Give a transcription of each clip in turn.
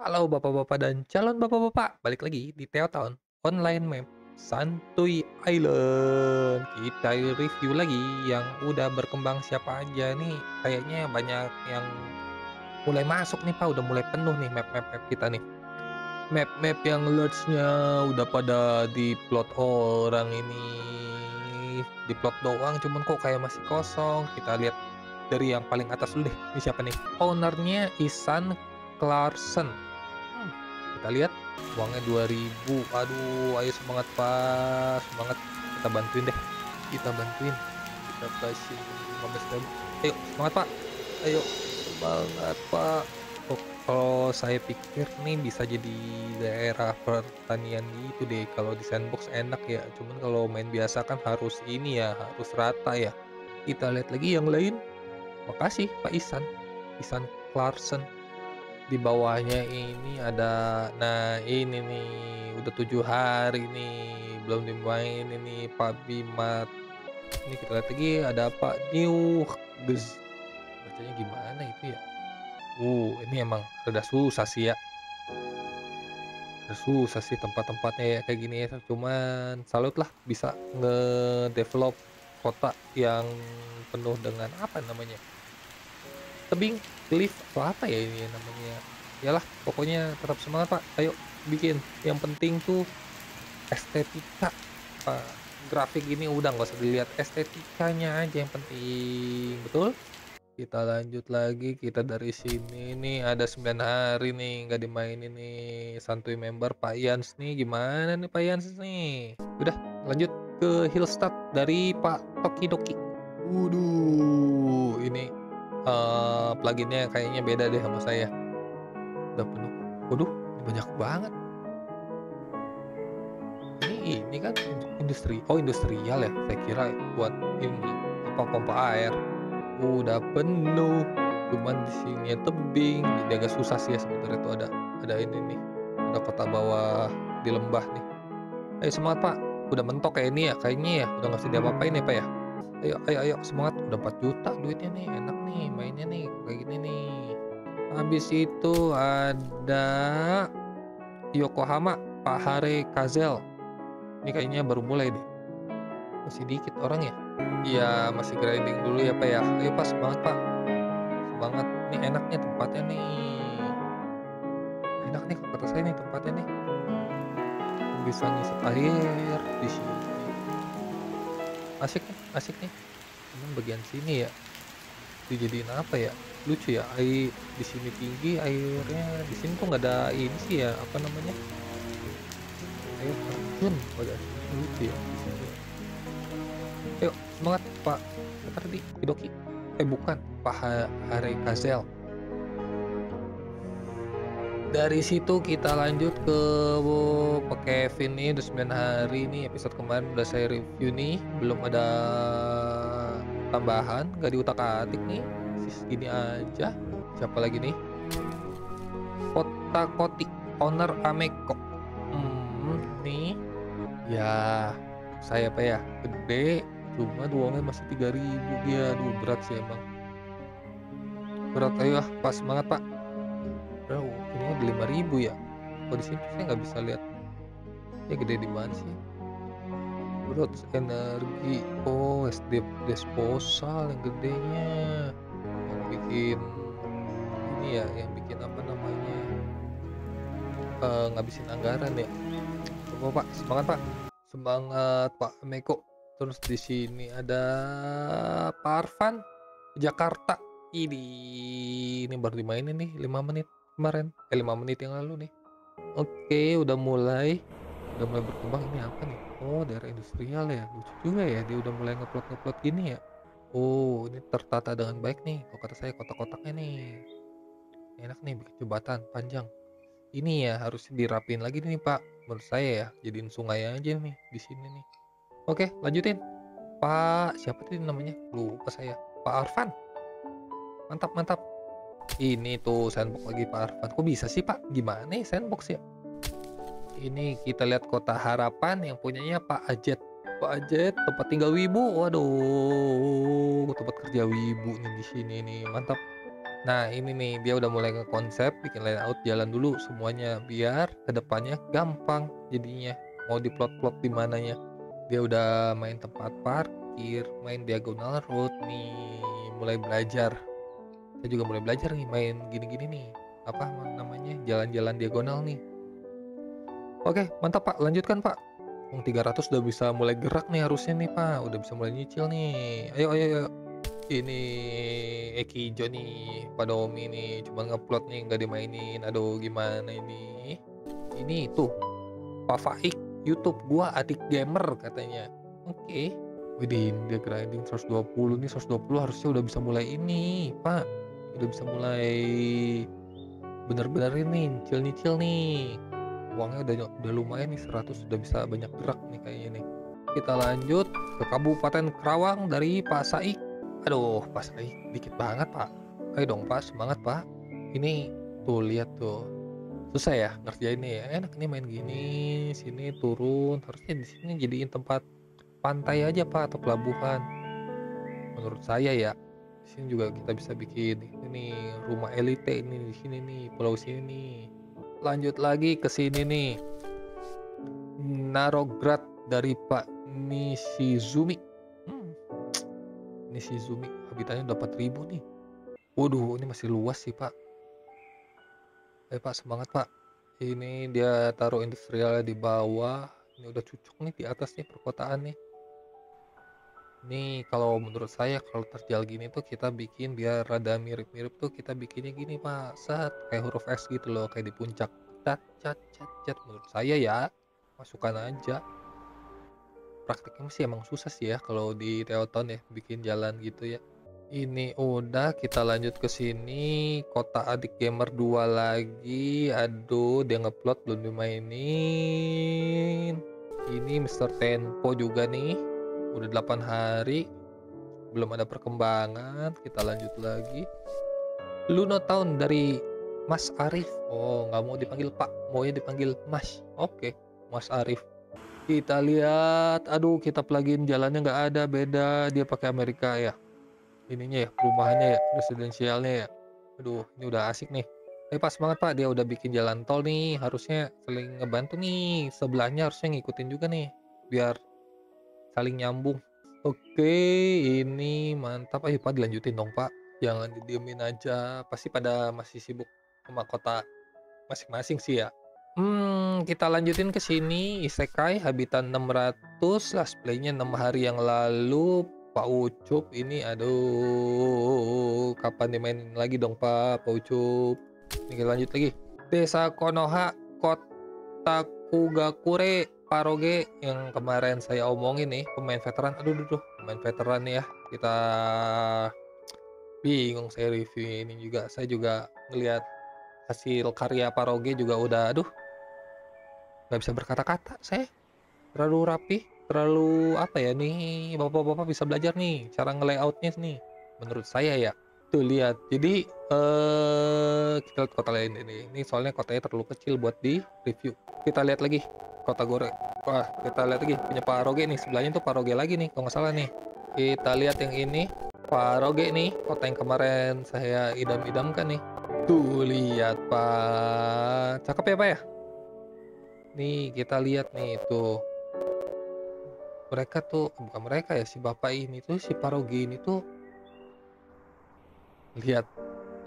Halo bapak-bapak dan calon bapak-bapak, balik lagi di Teotown Online Map Santuy Island. Kita review lagi yang udah berkembang siapa aja nih. Kayaknya banyak yang mulai masuk nih Pak, udah mulai penuh nih map-map map kita nih. Map-map yang large-nya udah pada di plot orang ini. Di plot doang, cuman kok kayak masih kosong. Kita lihat dari yang paling atas dulu deh. Ini siapa nih? Ownernya Isan Clarkson. Kita lihat uangnya 2000. Aduh, ayo semangat Pak. Semangat. Kita bantuin deh. Kita bantuin. Kita kasih 15 ribu. Ayo, semangat Pak. Ayo, semangat Pak. Oh, kalau saya pikir nih bisa jadi daerah pertanian gitu deh. Kalau di sandbox enak ya. Cuman kalau main biasa kan harus ini ya, harus rata ya. Kita lihat lagi yang lain. Makasih Pak Isan. Isan Clarkson di bawahnya ini ada nah ini nih udah tujuh hari nih belum dimain ini Pak Bimat. Ini kita lihat lagi ada Pak New Gez bacanya gimana itu ya? Uh ini emang rada susah sih ya. Rada susah sih tempat-tempatnya ya kayak gini ya cuman salut lah bisa nge-develop kota yang penuh dengan apa namanya? Tebing cliff atau apa ya ini namanya? Yalah pokoknya tetap semangat pak. Ayo bikin. Yang penting tuh estetika pak. Grafik ini udah nggak usah dilihat estetikanya aja yang penting betul? Kita lanjut lagi kita dari sini nih ada 9 hari nih nggak dimainin nih. Santuy member Pak Yans nih gimana nih Pak Yans nih? Udah lanjut ke Hillstad dari Pak Tokidoki Waduh ini uh, pluginnya kayaknya beda deh sama saya. Udah penuh. Waduh banyak banget. Ini ini kan industri oh industrial ya? Saya kira buat ini apa pompa air. Udah penuh. Cuman di sini tebing. Jadi agak susah sih ya sebenarnya itu ada ada ini nih. Ada kota bawah di lembah nih. Ayo semangat pak. Udah mentok kayak ini ya kayaknya ya. Udah nggak usah diapa-apain ya pak ya ayo ayo ayo semangat. Udah 4 juta duitnya nih enak nih mainnya nih kayak gini nih. Habis itu ada Yokohama Pak Hare Kazel. Ini kayaknya baru mulai deh. Masih dikit orang ya? Iya masih grinding dulu ya pak ya. Ayo pak semangat pak. Semangat. Ini enak nih tempatnya nih. Enak nih kata saya nih tempatnya nih. Bisa ngisi air di sini. Asik asik nih. Ini bagian sini ya dijadiin apa ya? Lucu ya air di sini tinggi airnya di sini tuh nggak ada ini sih ya apa namanya? Air terjun pada lucu ya. Ayo semangat pak. Tadi Hidoki. Eh bukan Pak Hare Kazel dari situ kita lanjut ke Pak Kevin nih udah 9 hari nih episode kemarin udah saya review nih. Belum ada tambahan gak diutak atik nih. Segini aja. Siapa lagi nih? Kota kotik owner Ameko. Hmm, nih. Ya saya apa ya? Gede cuma uangnya masih 3000 dia aduh berat sih emang. Berat ayo ah pas semangat pak ini ada lima ribu ya. Kok di sini saya nggak bisa lihat. Ya gede di mana sih? Growth energi. Oh SD disposal yang gedenya. Yang bikin ini ya yang bikin apa namanya? Uh, ngabisin anggaran ya. Bapak, pak. Semangat pak. Semangat pak Meko. Terus di sini ada Pak Arfan Jakarta. Ini ini baru dimainin nih 5 menit kemarin eh 5 menit yang lalu nih. Oke udah mulai. Udah mulai berkembang ini apa nih? Oh daerah industrial ya lucu juga ya dia udah mulai ngeplot ngeplot gini ya. Oh ini tertata dengan baik nih kalau kata saya kotak-kotaknya nih. Enak nih bikin jembatan panjang. Ini ya harus dirapin lagi nih pak. Menurut saya ya jadiin sungai aja nih di sini nih. Oke lanjutin. Pak siapa tadi namanya? Lupa saya. Pak Arfan. Mantap mantap ini tuh sandbox lagi Pak Arfan. Kok bisa sih Pak? Gimana ya sandbox ya? Ini kita lihat kota harapan yang punyanya Pak Ajet Pak Ajet tempat tinggal Wibu. Waduh tempat kerja Wibu nih di sini nih. Mantap. Nah ini nih dia udah mulai ngekonsep bikin layout jalan dulu semuanya biar ke depannya gampang jadinya. Mau diplot-plot di mananya. Dia udah main tempat parkir, main diagonal road nih, mulai belajar. Saya juga mulai belajar nih main gini-gini nih. Apa namanya? Jalan-jalan diagonal nih. Oke, mantap Pak. Lanjutkan Pak. Wong 300 udah bisa mulai gerak nih harusnya nih Pak. Udah bisa mulai nyicil nih. Ayo ayo ayo ini Eki Ijo nih pada Omi nih cuma ngeplot nih nggak dimainin aduh gimana ini ini tuh Pak Faik YouTube gua adik gamer katanya oke okay. Widih dia grinding 120 nih 120 harusnya udah bisa mulai ini Pak udah bisa mulai bener-bener ini nyicil-nyicil nih uangnya udah udah lumayan nih 100 udah bisa banyak gerak nih kayaknya nih kita lanjut ke Kabupaten Kerawang dari Pak Saik Aduh, pas lagi dikit banget, Pak. Ayo dong, Pak, semangat, Pak. Ini tuh lihat tuh. Susah ya ngerjainnya ya. Enak nih main gini, sini turun. Harusnya di sini jadiin tempat pantai aja, Pak, atau pelabuhan. Menurut saya ya. Sini juga kita bisa bikin ini rumah elite ini di sini nih, pulau sini nih. Lanjut lagi ke sini nih. Narograd dari Pak Nishizumi ini si Zumi habitatnya 4000 nih. Waduh, ini masih luas sih, Pak. Eh, Pak, semangat, Pak. Ini dia taruh industrial di bawah. Ini udah cucuk nih di atas nih perkotaan nih. Ini kalau menurut saya kalau terjal gini tuh kita bikin biar rada mirip-mirip tuh kita bikinnya gini Pak. Set kayak huruf S gitu loh kayak di puncak. Cat cat cat cat menurut saya ya. Masukkan aja prakteknya sih emang susah sih ya kalau di Teoton ya bikin jalan gitu ya. Ini udah kita lanjut ke sini kota adik gamer 2 lagi. Aduh, dia ngeplot belum dimainin. Ini Mr. Tempo juga nih. Udah 8 hari belum ada perkembangan. Kita lanjut lagi. Luno Town dari Mas Arif. Oh, nggak mau dipanggil Pak, maunya dipanggil Mas. Oke, Mas Arif. Kita lihat, aduh kita plugin jalannya nggak ada, beda. Dia pakai Amerika ya. Ininya ya, perumahannya ya, residensialnya ya. Aduh, ini udah asik nih. Eh pas banget Pak, dia udah bikin jalan tol nih. Harusnya saling ngebantu nih. Sebelahnya harusnya ngikutin juga nih. Biar saling nyambung. Oke, ini mantap. Ayo Pak dilanjutin dong Pak. Jangan didiemin aja. Pasti pada masih sibuk sama kota masing-masing sih ya. Hmm, kita lanjutin ke sini Isekai Habitat 600 last playnya 6 hari yang lalu Pak Ucup ini aduh kapan dimainin lagi dong Pak Pak Ucup ini kita lanjut lagi Desa Konoha Kota Kugakure Paroge yang kemarin saya omongin nih pemain veteran. Aduh aduh, aduh pemain veteran nih ya. Kita bingung saya review ini juga. Saya juga ngelihat hasil karya Paroge juga udah aduh nggak bisa berkata-kata saya. Terlalu rapi terlalu apa ya nih bapak-bapak bisa belajar nih cara nge-layoutnya nih menurut saya ya tuh lihat. Jadi eh kita lihat kota lain ini. Ini soalnya kotanya terlalu kecil buat di review. Kita lihat lagi kota gore wah kita lihat lagi punya Paroge nih. Sebelahnya tuh Paroge lagi nih kalau nggak salah nih. Kita lihat yang ini Paroge nih kota yang kemarin saya idam-idamkan nih. Tuh lihat pak. Cakep ya pak ya? Nih kita lihat nih tuh. Mereka tuh bukan mereka ya si bapak ini tuh si Parogi ini tuh lihat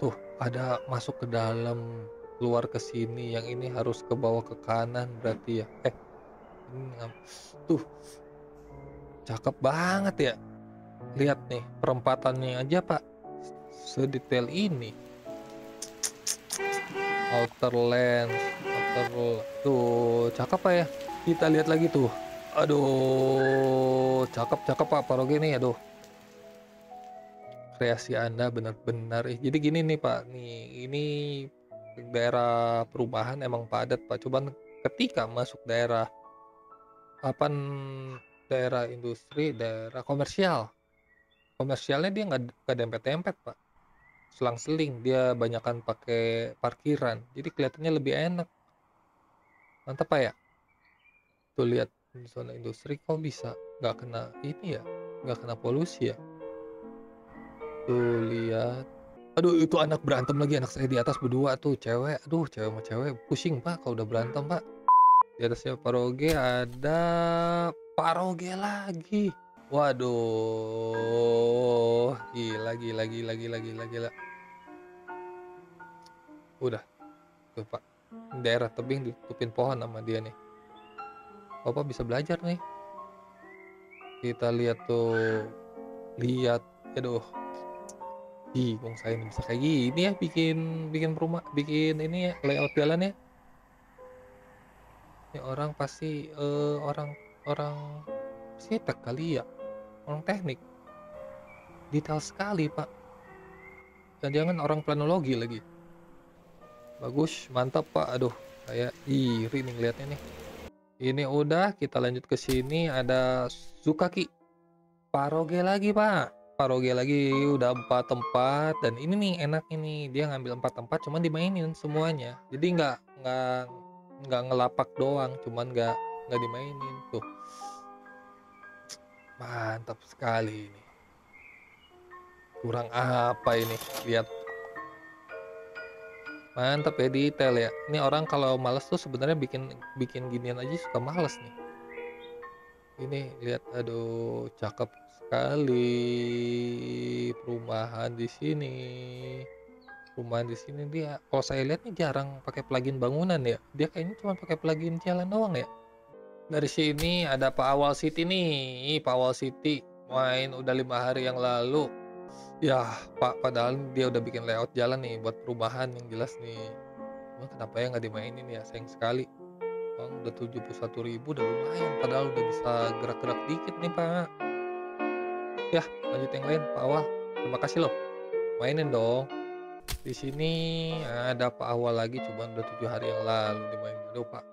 tuh ada masuk ke dalam keluar ke sini yang ini harus ke bawah ke kanan berarti ya. Eh tuh cakep banget ya. Lihat nih perempatannya aja pak. Sedetail ini. Outer lens tuh cakep pak ya. Kita lihat lagi tuh. Aduh cakep cakep pak paroge nih aduh kreasi anda benar-benar. Eh, jadi gini nih pak. Nih ini daerah perumahan emang padat pak. Cuman ketika masuk daerah apa daerah industri daerah komersial. Komersialnya dia nggak nggak dempet-dempet pak. Selang-seling dia banyakkan pakai parkiran. Jadi kelihatannya lebih enak. Mantap pak ya? Tuh lihat zona industri kok bisa nggak kena ini ya? Nggak kena polusi ya tuh lihat Aduh itu anak berantem lagi, anak saya di atas berdua tuh cewek, aduh cewek sama cewek pusing Pak kalau udah berantem Pak. Di atasnya Paroge ada Paroge lagi. Waduh, gila gila gila gila gila gila. Udah, tuh Pak, daerah tebing ditutupin pohon sama dia nih. Bapak bisa belajar nih. Kita lihat tuh, lihat, aduh, bingung saya nih bisa kayak gini ya bikin bikin rumah bikin ini ya layout jalan ya. Ini orang pasti uh, orang orang sitek kali ya? Orang teknik. Detail sekali pak. Dan jangan orang planologi lagi. Bagus mantap pak. Aduh saya iri nih ngeliatnya nih. Ini udah kita lanjut ke sini. Ada Zukaki Paroge lagi pak Paroge lagi udah empat tempat dan ini nih enak ini dia ngambil empat tempat cuman dimainin semuanya. Jadi nggak nggak nggak ngelapak doang cuman nggak nggak dimainin. Tuh. Mantap sekali ini. Kurang apa ini? Lihat. Mantap ya detail ya. Ini orang kalau males tuh sebenarnya bikin bikin ginian aja suka males nih. Ini lihat. Aduh cakep sekali perumahan di sini. Perumahan di sini dia kalau saya lihat nih jarang pakai plugin bangunan ya. Dia kayaknya cuma pakai plugin jalan doang ya. Dari sini ada Pak Awal City nih, Pak Awal City main udah lima hari yang lalu. Ya Pak, padahal dia udah bikin layout jalan nih buat perubahan yang jelas nih. Cuma kenapa ya nggak dimainin ya? Sayang sekali. Oh, udah 71 ribu udah lumayan padahal udah bisa gerak-gerak dikit nih Pak ya lanjut yang lain Pak Awal. Terima kasih loh. Mainin dong. Di sini ada Pak Awal lagi cuma udah tujuh hari yang lalu dimainin aduh Pak.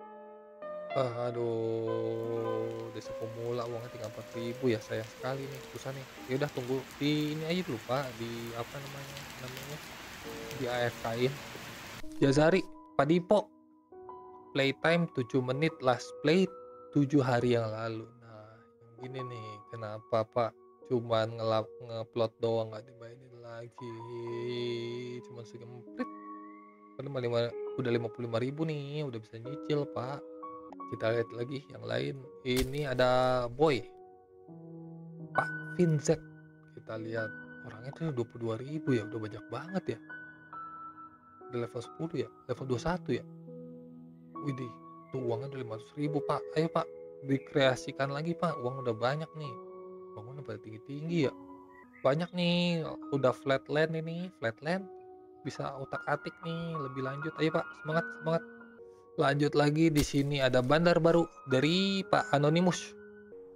Uh, aduh desa pemula uangnya tinggal empat ribu ya sayang sekali nih susah nih. Ya udah tunggu di ini aja dulu Pak. Di apa namanya namanya? Di AFK in Jazari Pak Dipo. Playtime 7 menit last play 7 hari yang lalu. Nah gini nih kenapa Pak cuman ngelap ngeplot doang nggak dimainin lagi. Cuman segemprit. Padahal udah lima puluh lima ribu nih udah bisa nyicil pak. Kita lihat lagi yang lain. Ini ada boy. Pak Vincent kita lihat. Orangnya tuh dua puluh dua ribu ya udah banyak banget ya. Udah level 10 ya level 21 ya. Widih tuh uangnya udah 500 ribu pak. Ayo pak dikreasikan lagi pak. Uang udah banyak nih bangunan pada tinggi-tinggi ya. Banyak nih udah flatland ini flatland bisa otak atik nih lebih lanjut. Ayo pak semangat semangat. Lanjut lagi di sini ada bandar baru dari Pak Anonymous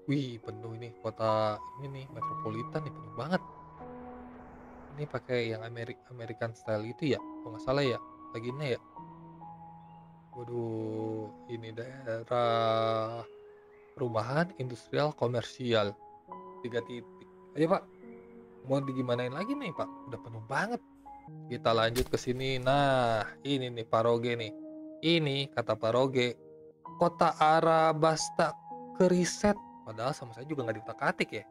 wih penuh ini kota ini nih metropolitan nih penuh banget. Ini pakai yang Amerik American style itu ya kalau nggak salah ya bagiannya ya. Waduh ini daerah perumahan industrial komersial tiga titik. Ayo pak. Mau digimanain lagi nih pak? Udah penuh banget. Kita lanjut ke sini. Nah ini nih Paroge nih. Ini kata Paroge kota Arabasta keriset. Padahal sama saya juga nggak ditak-atik ya.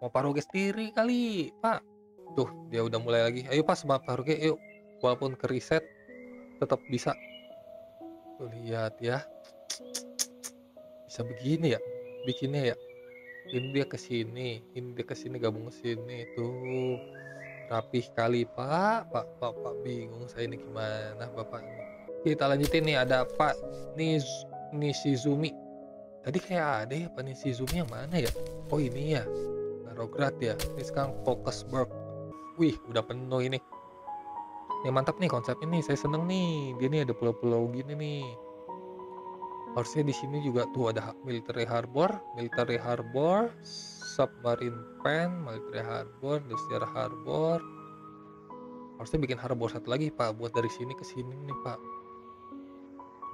Mau Paroge sendiri kali pak. Tuh dia udah mulai lagi. Ayo pas sama Paroge yuk. Walaupun keriset tetap bisa. Tuh lihat ya. Bisa begini ya bikinnya ya ini dia ke sini ini dia ke sini gabung ke sini tuh. Rapih kali pak. Pak pak pak bingung saya ini gimana bapak ini. Kita lanjutin nih ada pak Niz Nishizumi. Tadi kayak ada ya pak Nishizumi yang mana ya? Oh ini ya. Narograt ya. Ini sekarang Focusberg wih udah penuh ini. Ini mantap nih konsep ini saya seneng nih. Dia nih ada pulau-pulau gini nih harusnya di sini juga tuh ada military harbor military harbor submarine pen military harbor industrial harbor. Harusnya bikin harbor satu lagi pak buat dari sini ke sini nih pak.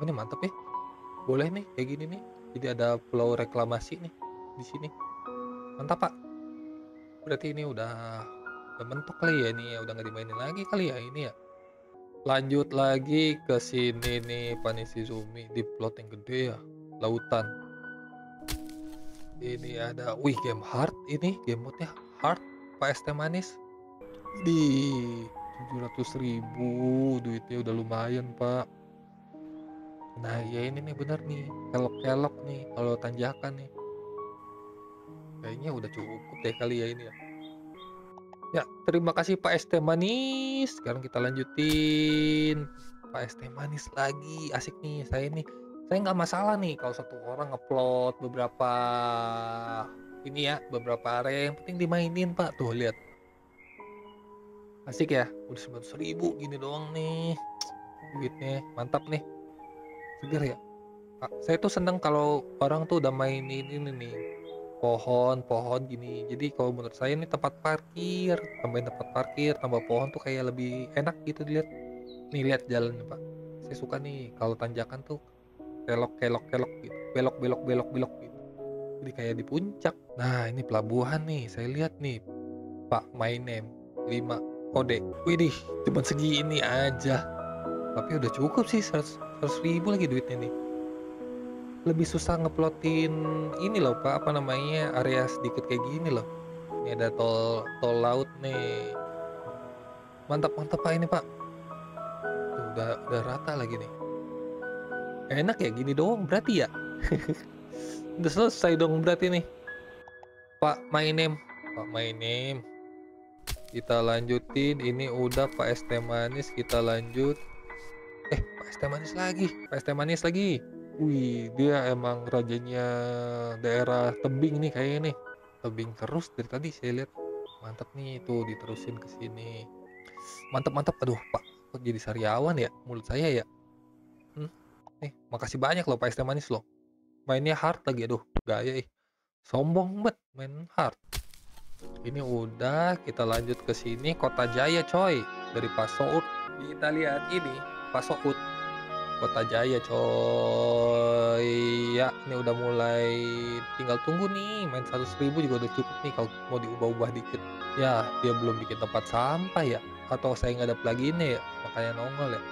Ini mantep ya boleh nih kayak gini nih. Jadi ada pulau reklamasi nih di sini. Mantap pak. Berarti ini udah udah mentok kali ya ini ya. Udah nggak dimainin lagi kali ya ini ya lanjut lagi ke sini nih Zumi di plot yang gede ya lautan ini ada wih game hard ini game mode hard Pak ST manis di 700.000 duitnya udah lumayan, Pak. Nah, ya ini nih bener nih, kelok-kelok nih kalau tanjakan nih. Kayaknya udah cukup deh kali ya ini ya. Ya, terima kasih Pak ST Manis. Sekarang kita lanjutin. Pak ST Manis lagi, asik nih saya nih. Saya nggak masalah nih kalau satu orang upload beberapa ini ya, beberapa area yang penting dimainin Pak. Tuh lihat. Asik ya, udah 900 ribu gini doang nih. Duitnya mantap nih. Seger ya. Pak, saya tuh seneng kalau orang tuh udah mainin ini nih pohon-pohon gini. Jadi kalau menurut saya ini tempat parkir, tambahin tempat parkir, tambah pohon tuh kayak lebih enak gitu dilihat. Nih lihat jalannya pak. Saya suka nih kalau tanjakan tuh kelok kelok kelok gitu, belok belok belok belok gitu. Jadi kayak di puncak. Nah ini pelabuhan nih, saya lihat nih Pak My Name 5 kode. Widih, cuma segini aja. Tapi udah cukup sih 100, 100 ribu lagi duitnya nih lebih susah ngeplotin ini loh pak apa namanya area sedikit kayak gini loh. Ini ada tol tol laut nih. Mantap mantap pak ini pak. Udah udah rata lagi nih. Enak ya gini doang berarti ya? Udah selesai dong berarti nih. Pak my name. Pak my name. Kita lanjutin. Ini udah pak ST manis kita lanjut. Eh pak ST manis lagi. Pak ST manis lagi Wih, dia emang rajanya daerah tebing nih kayaknya nih. Tebing terus dari tadi saya lihat. Mantap nih tuh diterusin ke sini. Mantap mantap. Aduh, Pak, kok jadi sariawan ya mulut saya ya? Hmm. Nih, makasih banyak loh Pak Es Manis loh. Mainnya hard lagi aduh, gaya ih. Sombong banget main hard. Ini udah, kita lanjut ke sini Kota Jaya coy. Dari Pak Sout. Kita lihat ini Pak Sout Kota Jaya coy. Ya ini udah mulai tinggal tunggu nih. Main 100 ribu juga udah cukup nih kalau mau diubah-ubah dikit. Ya dia belum bikin tempat sampah ya. Atau saya nggak ada pluginnya ya makanya nongol ya.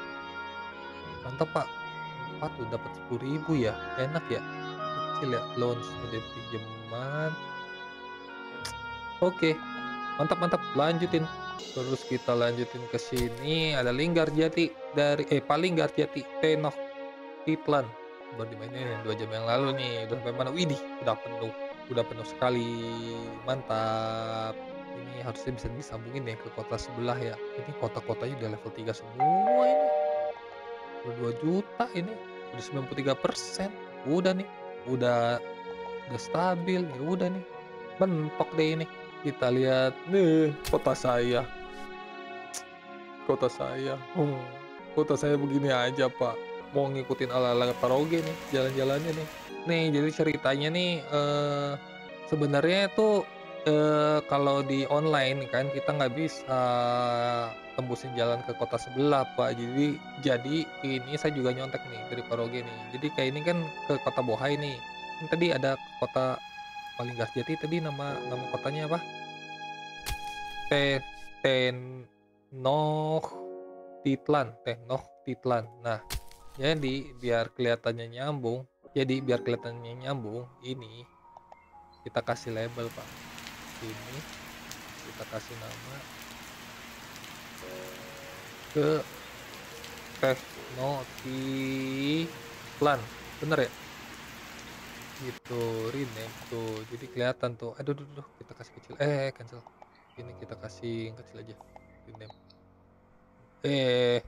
Mantap pak. Empat tuh dapat 10 ribu ya. Enak ya. Kecil ya loans ada pinjaman. Oke. Mantap mantap. Lanjutin terus kita lanjutin ke sini ada Linggar Jati dari eh paling Jati Tenoh Titlan baru dimainin dua jam yang lalu nih udah sampai mana? Widih udah penuh udah penuh sekali. Mantap. Ini harusnya bisa disambungin ya ke kota sebelah ya. Ini kota-kotanya udah level 3 semua ini. Udah 2 juta ini udah 93 persen. Udah nih udah udah stabil ya udah nih. Mentok deh ini kita lihat nih kota saya. Kota saya. Hmm, kota saya begini aja pak. Mau ngikutin ala-ala paroge nih jalan-jalannya nih. Nih jadi ceritanya nih eh, sebenarnya tuh eh, kalau di online kan kita nggak bisa tembusin jalan ke kota sebelah pak. Jadi jadi ini saya juga nyontek nih dari paroge nih. Jadi kayak ini kan ke kota Bohai nih. Ini tadi ada kota paling gas jati tadi nama nama kotanya apa? Te Tenoch Titlan Tenoch Titlan nah jadi biar kelihatannya nyambung jadi biar kelihatannya nyambung ini kita kasih label pak. Ini kita kasih nama ke Tenochtitlan. Bener ya gitu rename tuh. Jadi kelihatan tuh aduh aduh, aduh kita kasih kecil. Eh cancel. Ini kita kasih yang kecil aja rename eh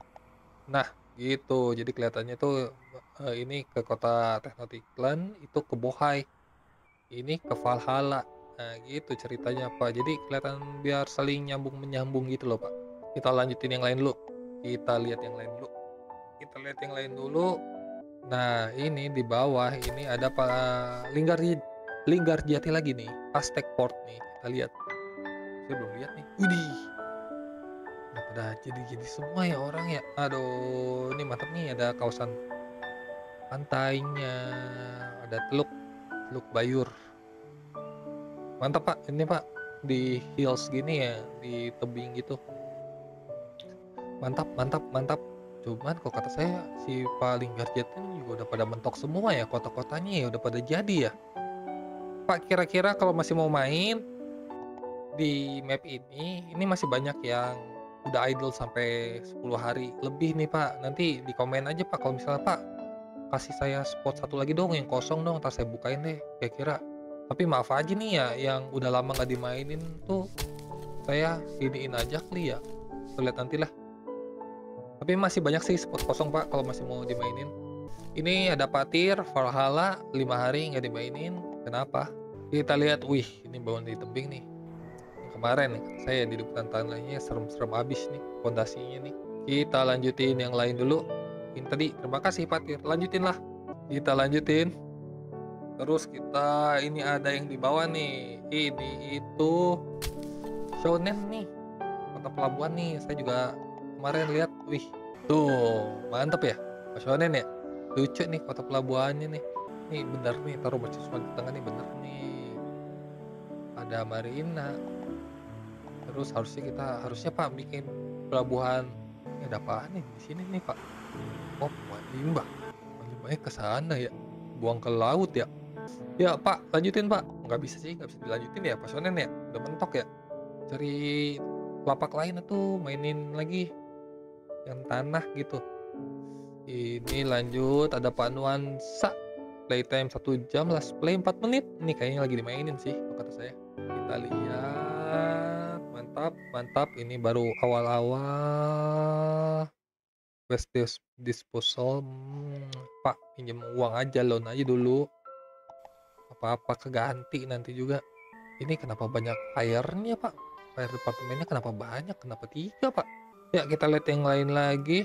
nah gitu. Jadi kelihatannya tuh eh, ini ke kota Tenochtitlan itu ke Bohai. Ini ke Valhalla. Nah gitu ceritanya pak. Jadi kelihatan biar saling nyambung menyambung gitu loh pak. Kita lanjutin yang lain dulu. Kita lihat yang lain dulu. Kita lihat yang lain dulu Nah, ini di bawah ini ada Pak Linggar Linggar Jati lagi nih, Aztec Port nih. Kita lihat. Saya belum lihat nih. Widih. Nah, pada jadi-jadi semua ya orang ya. Aduh, ini mantap nih ada kawasan pantainya, ada teluk Teluk Bayur. Mantap Pak, ini Pak di hills gini ya, di tebing gitu. Mantap, mantap, mantap Cuman kok kata saya si paling gadget ini juga udah pada mentok semua ya kota-kotanya ya udah pada jadi ya. Pak kira-kira kalau masih mau main di map ini, ini masih banyak yang udah idle sampai 10 hari lebih nih Pak. Nanti di komen aja Pak kalau misalnya Pak kasih saya spot satu lagi dong yang kosong dong, ntar saya bukain deh kira-kira. Tapi maaf aja nih ya yang udah lama nggak dimainin tuh saya iniin aja kali ya. Kita lihat nanti lah. Tapi masih banyak sih spot kosong Pak kalau masih mau dimainin. Ini ada Patir, Valhalla 5 hari nggak dimainin. Kenapa? Kita lihat, wih ini bangun di tebing nih. Kemarin nih saya di depan tanahnya serem-serem abis nih fondasinya nih. Kita lanjutin yang lain dulu. Ini tadi terima kasih Patir. Lanjutin lah. Kita lanjutin. Terus kita ini ada yang di bawah nih. Ini itu shonen nih. Kota pelabuhan nih. Saya juga kemarin lihat wih tuh mantep ya. Shonen ya lucu nih kota pelabuhannya nih. Nih bener nih taruh mercusuar di tengah nih bener nih. Ada marina. Terus harusnya kita harusnya pak bikin pelabuhan ini ada apa nih? Di sini nih pak. Oh buat limbah. Limbahnya ke sana ya. Buang ke laut ya. Ya pak lanjutin pak. Nggak bisa sih nggak bisa dilanjutin ya pasonen ya. Udah mentok ya. Cari lapak lain atau mainin lagi yang tanah gitu. Ini lanjut ada Pak Nuansa. Playtime satu jam last play 4 menit. Ini kayaknya lagi dimainin sih kata saya. Kita lihat. Mantap mantap. Ini baru awal-awal. Dis disposal. Hmm, pak pinjam uang aja loan aja dulu. Apa-apa keganti nanti juga. Ini kenapa banyak airnya pak? Air departemennya kenapa banyak? Kenapa tiga pak ya kita lihat yang lain lagi.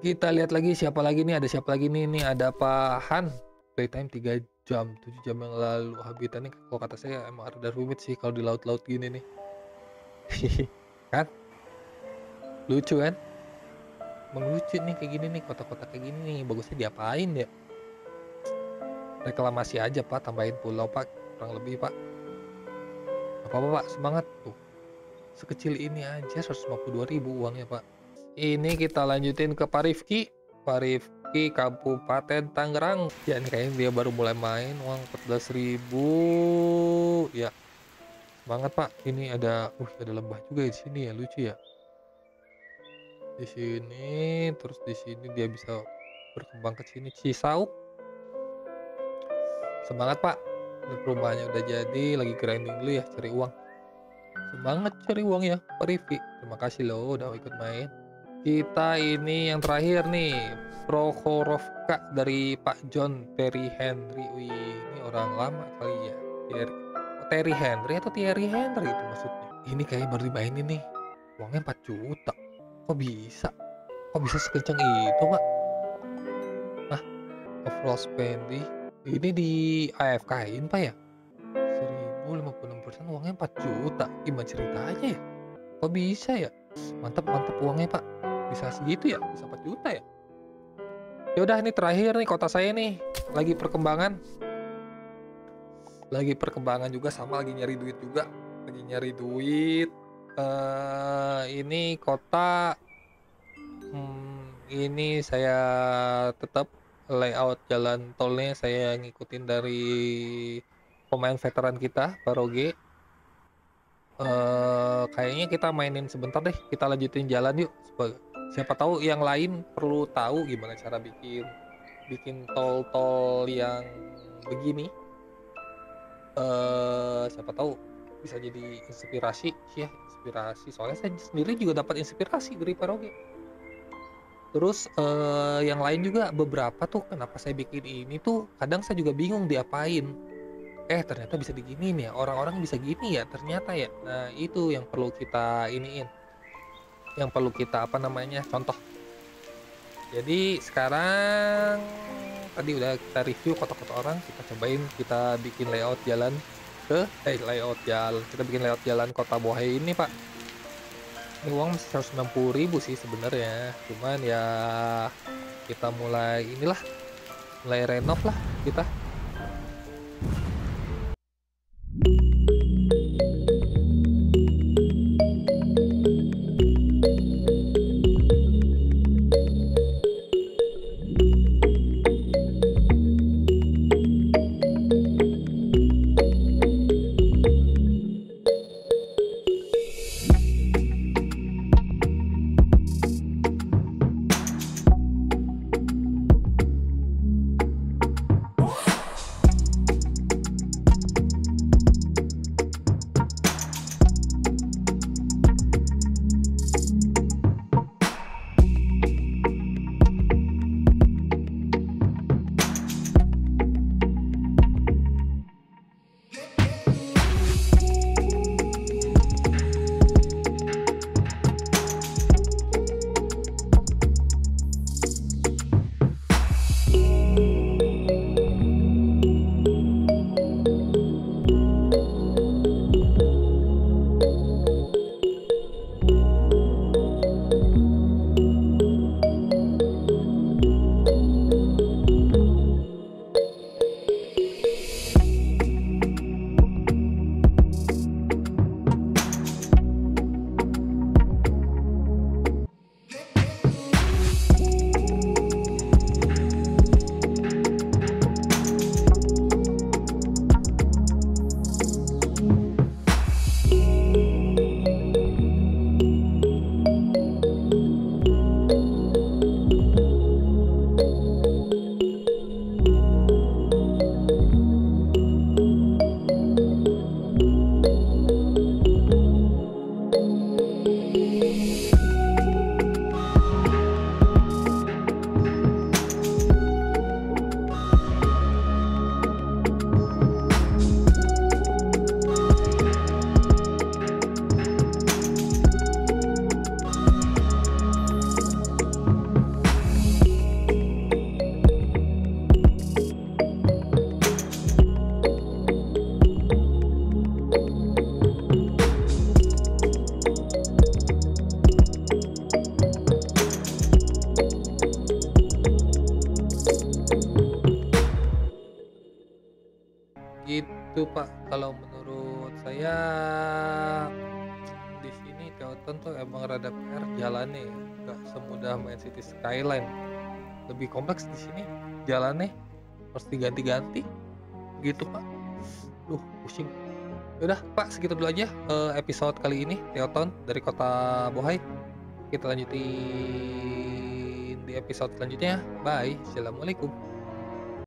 Kita lihat lagi siapa lagi nih ada siapa lagi nih ini ada Pak Han. Playtime 3 jam 7 jam yang lalu. Habitatnya kalau kata saya emang ada rumit sih kalau di laut-laut gini nih. Kan? Lucu kan? Mengucut nih kayak gini nih kota-kota kayak gini nih. Bagusnya diapain ya? Reklamasi aja pak. Tambahin pulau pak. Kurang lebih pak. Apa apa pak? Semangat. Tuh sekecil ini aja 152 ribu uangnya pak ini kita lanjutin ke Pak Rifki Pak Rifki Kabupaten Tangerang ya ini kayaknya dia baru mulai main uang 14 ribu ya Semangat Pak. Ini ada, uh ada lembah juga di sini ya, lucu ya. Di sini, terus di sini dia bisa berkembang ke sini. Cisauk. Semangat Pak. Ini perumahannya udah jadi, lagi grinding dulu ya, cari uang. Semangat cari uang ya, Pak. Terima kasih loh udah ikut main. Kita ini yang terakhir nih, Prokhorovka dari Pak John Terry Henry. Wih, ini orang lama kali ya. Terry Terry Henry atau Thierry Henry itu maksudnya ini kayak baru dimainin nih uangnya 4 juta kok bisa kok bisa sekencang itu pak nah overall spending ini di AFK in pak ya 1056% uangnya 4 juta. Gimana ceritanya ya? Kok bisa ya? Mantap mantap uangnya pak. Bisa segitu ya? Bisa 4 juta ya? Ya udah ini terakhir nih kota saya nih. Lagi perkembangan. Lagi perkembangan juga sama lagi nyari duit juga. Lagi nyari duit. Uh, ini kota hmm, ini saya tetap layout jalan tolnya saya ngikutin dari pemain veteran kita Paroge uh, kayaknya kita mainin sebentar deh. Kita lanjutin jalan yuk. Siapa tahu yang lain perlu tahu gimana cara bikin bikin tol-tol yang begini. Uh, siapa tahu bisa jadi inspirasi. Ya inspirasi. Soalnya saya sendiri juga dapat inspirasi dari Paroge terus uh, yang lain juga beberapa tuh kenapa saya bikin ini tuh kadang saya juga bingung diapain eh ternyata bisa digini nih ya orang-orang bisa gini ya ternyata ya. Nah itu yang perlu kita iniin. Yang perlu kita apa namanya contoh. Jadi sekarang tadi udah kita review kota-kota orang kita cobain kita bikin layout jalan ke eh layout jalan kita bikin layout jalan kota Bohai ini pak. Ini uang masih 160 ribu sih sebenarnya cuman ya kita mulai inilah mulai renov lah kita City Skyline. Lebih kompleks di sini jalannya harus diganti-ganti gitu Pak. Duh, pusing. Udah Pak, segitu dulu aja eh, episode kali ini Teuton dari kota Bohai. Kita lanjutin di episode selanjutnya. Bye. Assalamualaikum.